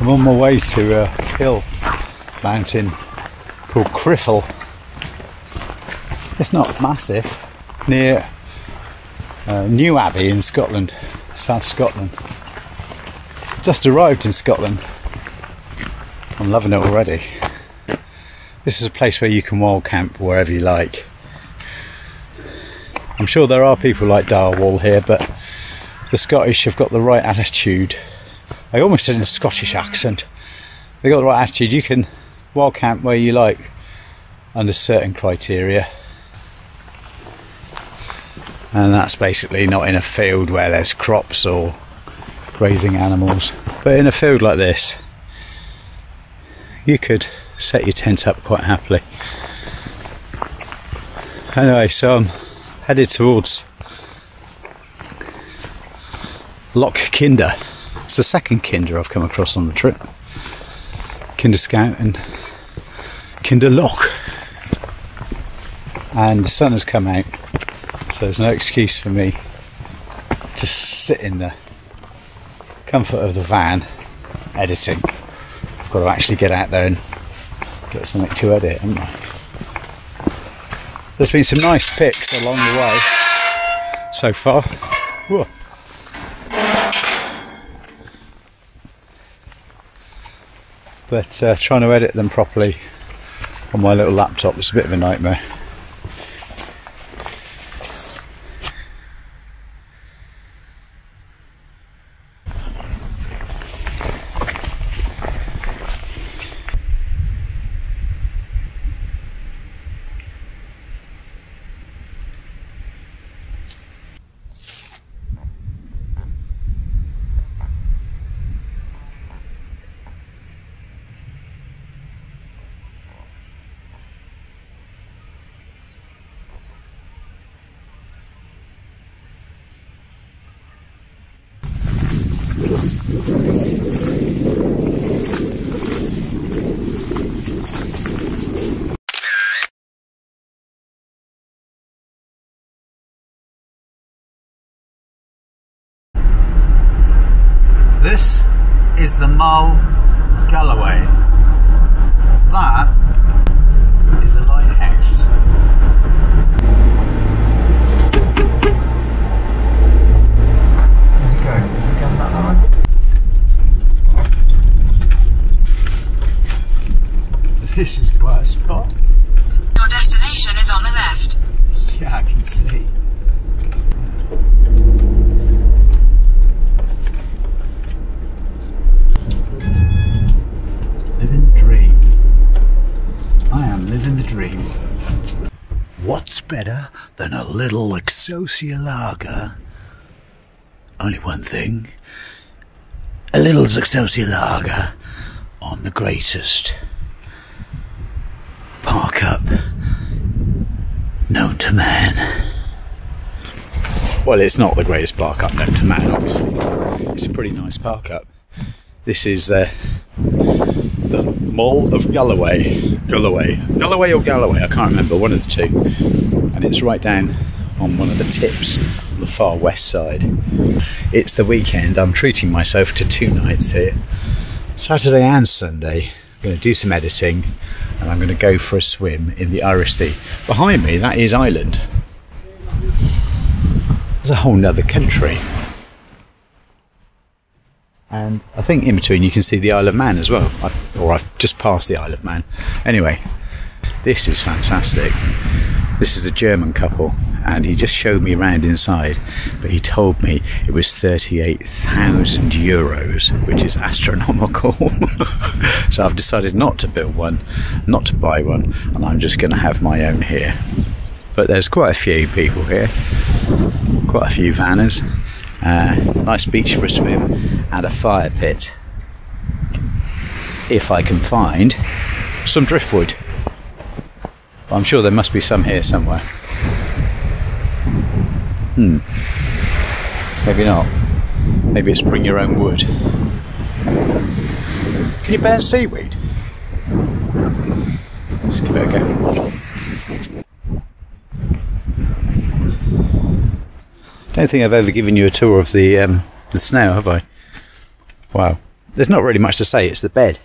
I'm on my way to a hill mountain called Criffel. It's not massive, near uh, New Abbey in Scotland, South Scotland. Just arrived in Scotland. I'm loving it already. This is a place where you can wild camp wherever you like. I'm sure there are people like Darwall here, but the Scottish have got the right attitude. I almost said in a Scottish accent. They've got the right attitude. You can wild camp where you like under certain criteria. And that's basically not in a field where there's crops or grazing animals. But in a field like this, you could set your tent up quite happily. Anyway, so I'm headed towards Loch Kindar. It's the second Kinder I've come across on the trip. Kinder Scout and Kinder Loch. And the sun has come out, so there's no excuse for me to sit in the comfort of the van editing. I've got to actually get out there and get something to edit, haven't I? There's been some nice pics along the way so far. Whoa. But uh, trying to edit them properly on my little laptop is a bit of a nightmare. This is the Mull Galloway. That is a lighthouse. Where's it going? Is it going that way? This is quite a spot. Your destination is on the left. Yeah, I can see. Living the dream. I am living the dream. What's better than a little Excelsior lager? Only one thing. A little Excelsior lager on the greatest park up known to man. Well, it's not the greatest park up known to man, obviously. It's a pretty nice park up. This is uh, the Mull of Galloway. Galloway. Galloway or Galloway, I can't remember, one of the two. And it's right down on one of the tips on the far west side. It's the weekend. I'm treating myself to two nights here Saturday and Sunday. I'm going to do some editing and I'm going to go for a swim in the Irish Sea. Behind me, that is Ireland. There's a whole nother country. And I think in between you can see the Isle of Man as well. I've, or I've just passed the Isle of Man. Anyway, this is fantastic. This is a German couple, and he just showed me around inside, but he told me it was 38,000 euros, which is astronomical. so I've decided not to build one, not to buy one, and I'm just going to have my own here. But there's quite a few people here, quite a few vanners. Uh, nice beach for a swim and a fire pit. If I can find some driftwood. I'm sure there must be some here somewhere. Hmm. Maybe not. Maybe it's bring your own wood. Can you burn seaweed? Let's give it a go. Don't think I've ever given you a tour of the um, the snow, have I? Wow. there's not really much to say. It's the bed.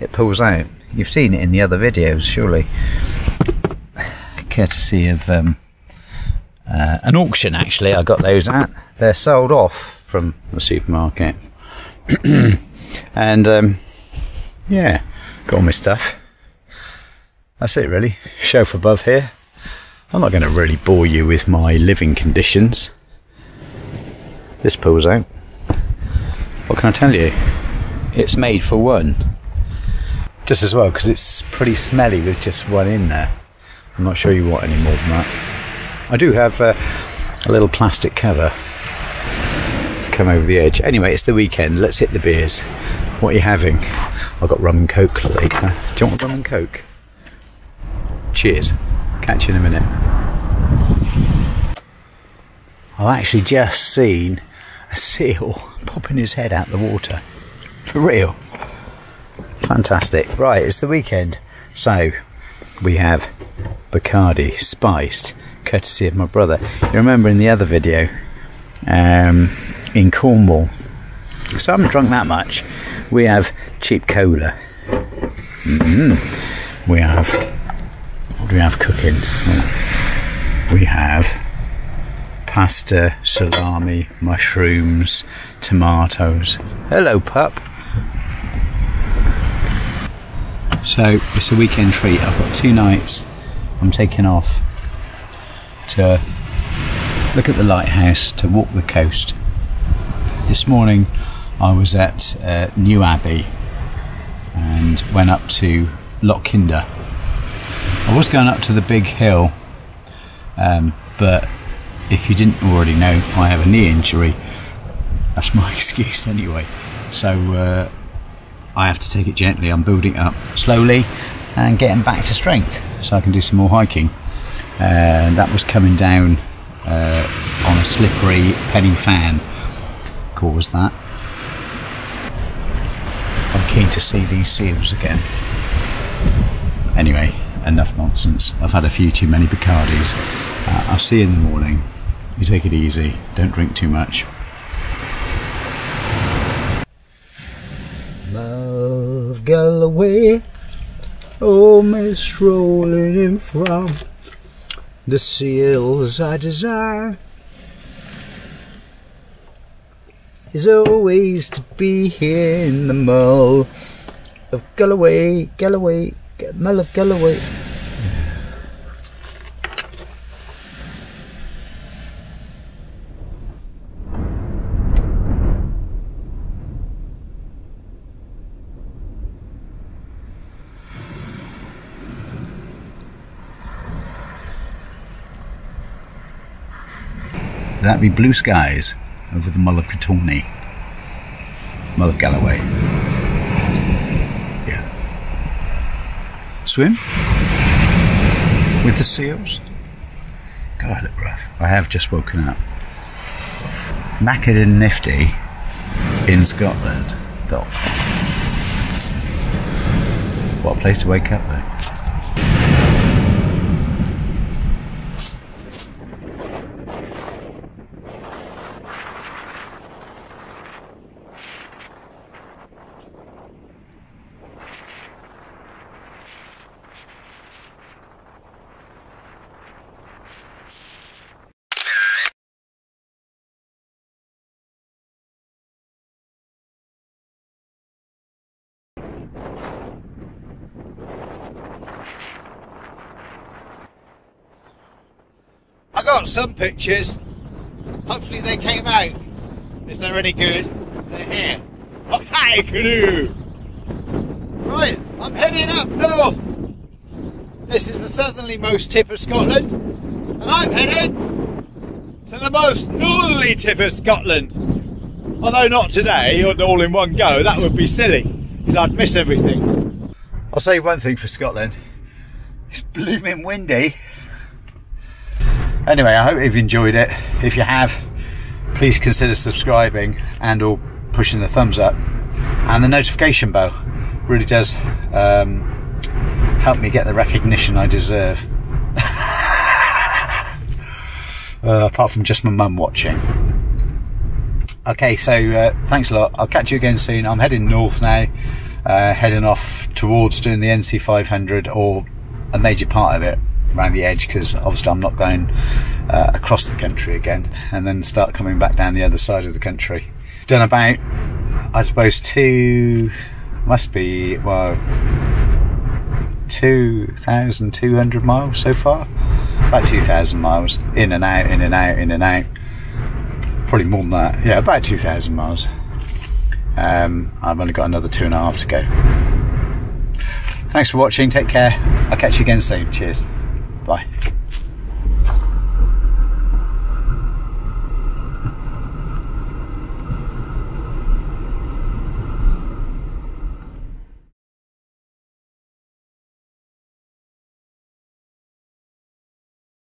It pulls out. You've seen it in the other videos, surely. Courtesy of um, uh, an auction, actually. I got those at. They're sold off from the supermarket. and um, yeah, got all my stuff. That's it, really. Shelf above here. I'm not going to really bore you with my living conditions. This pulls out. What can I tell you? It's made for one. Just as well, because it's pretty smelly with just one in there. I'm not sure you want any more than that. I do have uh, a little plastic cover to come over the edge. Anyway, it's the weekend. Let's hit the beers. What are you having? I've got rum and coke later. Do you want rum and coke? Cheers. Catch you in a minute. I've actually just seen a seal popping his head out the water. For real. Fantastic. Right, it's the weekend. So, we have Bacardi spiced, courtesy of my brother. You remember in the other video, um, in Cornwall. So I haven't drunk that much. We have cheap cola. mm We have. What do we have cooking? We have pasta, salami, mushrooms, tomatoes. Hello, pup. So it's a weekend treat. I've got two nights. I'm taking off to look at the lighthouse, to walk the coast. This morning I was at uh, New Abbey and went up to Loch Kindar. I was going up to the big hill, um, but if you didn't already know, I have a knee injury. That's my excuse anyway. So uh, I have to take it gently. I'm building up slowly and getting back to strength so I can do some more hiking. And that was coming down uh, on a slippery Pen y Fan, caused that. I'm keen to see these seals again. Anyway, enough nonsense. I've had a few too many Bacardis. Uh, I'll see you in the morning. You take it easy. Don't drink too much. Galloway, oh, me strolling in from the seals I desire is always to be here in the mull of Galloway, Galloway, mull of Galloway. That'd be blue skies over the Mull of Catorney. Mull of Galloway. Yeah. Swim? With the seals? God, I look rough. I have just woken up. Knackered and nifty in Scotland. Dot. What a place to wake up though. Got some pictures. Hopefully they came out. If they're any good, they're here. Okay, canoe. Right, I'm heading up north. This is the southerly most tip of Scotland, and I'm heading to the most northerly tip of Scotland. Although not today, all in one go, that would be silly, because I'd miss everything. I'll say one thing for Scotland. It's blooming windy. Anyway, I hope you've enjoyed it. If you have, please consider subscribing and or pushing the thumbs up and the notification bell. Really does um, help me get the recognition I deserve. uh, apart from just my mum watching. Okay, so uh, thanks a lot. I'll catch you again soon. I'm heading north now, uh, heading off towards doing the NC 500 or a major part of it around the edge because obviously I'm not going uh, across the country again and then start coming back down the other side of the country. Done about, I suppose, two, must be, well, 2,200 miles so far. About 2,000 miles. In and out, in and out, in and out. Probably more than that. Yeah, about 2,000 miles. Um, I've only got another two and a half to go. Thanks for watching. Take care. I'll catch you again soon. Cheers. Bye.